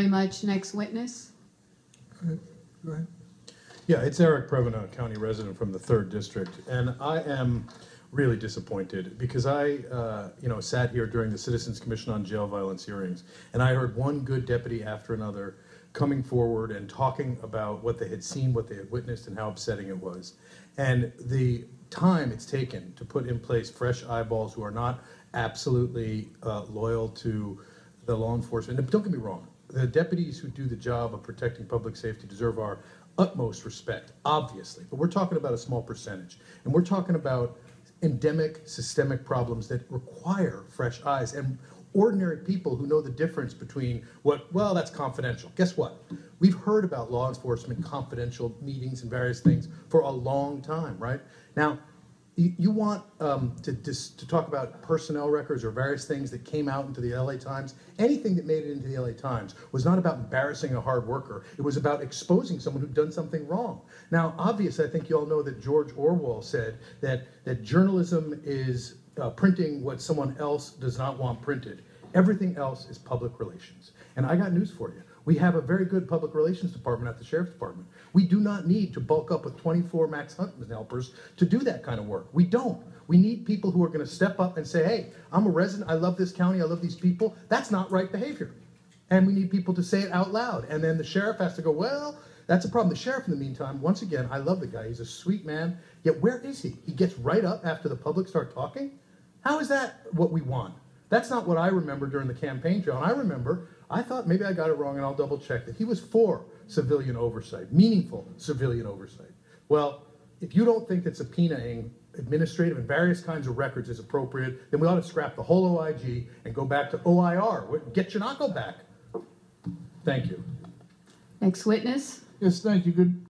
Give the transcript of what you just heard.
very much. Next witness. Go ahead. Yeah, it's Eric Preven a, county resident from the third district, and I am really disappointed because I, uh, you know, sat here during the Citizens Commission on Jail Violence hearings, and I heard one good deputy after another coming forward and talking about what they had seen, what they had witnessed, and how upsetting it was. And the time it's taken to put in place fresh eyeballs who are not absolutely uh, loyal to the law enforcement. And don't get me wrong, the deputies who do the job of protecting public safety deserve our utmost respect, obviously. But we're talking about a small percentage. And we're talking about endemic systemic problems that require fresh eyes and ordinary people who know the difference between what, well, that's confidential. Guess what? We've heard about law enforcement confidential meetings and various things for a long time, right? Now, you, you want um, to, to talk about personnel records or various things that came out into the LA Times. Anything that made it into the LA Times was not about embarrassing a hard worker. It was about exposing someone who'd done something wrong. Now, obviously, I think you all know that George Orwell said that, that journalism is uh, printing what someone else does not want printed. Everything else is public relations. And I got news for you. We have a very good public relations department at the sheriff's department. We do not need to bulk up with 24 Max Huntsman helpers to do that kind of work. We don't. We need people who are going to step up and say, hey, I'm a resident. I love this county. I love these people. That's not right behavior. And we need people to say it out loud. And then the sheriff has to go, well, that's a problem. The sheriff, in the meantime, once again, I love the guy. He's a sweet man. Yet where is he? He gets right up after the public start talking. How is that what we want? That's not what I remember during the campaign trail. And I remember, I thought maybe I got it wrong, and I'll double check that he was for civilian oversight, meaningful civilian oversight. Well, if you don't think that subpoenaing administrative and various kinds of records is appropriate, then we ought to scrap the whole OIG and go back to OIR. Get Gennaco back. Thank you. Next witness. Yes, thank you. Good